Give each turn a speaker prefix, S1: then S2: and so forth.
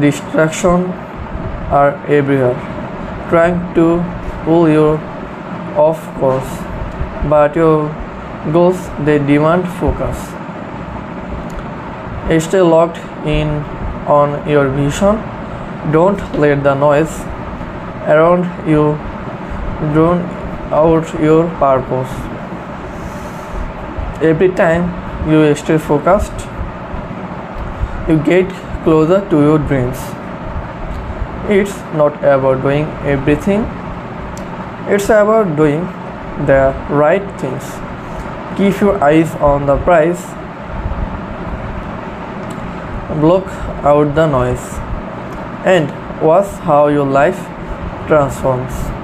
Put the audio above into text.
S1: Distractions are everywhere, trying to pull you off course, but your goals they demand focus. Stay locked in on your vision. Don't let the noise around you drown out your purpose. Every time you stay focused, you get closer to your dreams. It's not about doing everything, it's about doing the right things. Keep your eyes on the prize, block out the noise, and watch how your life transforms.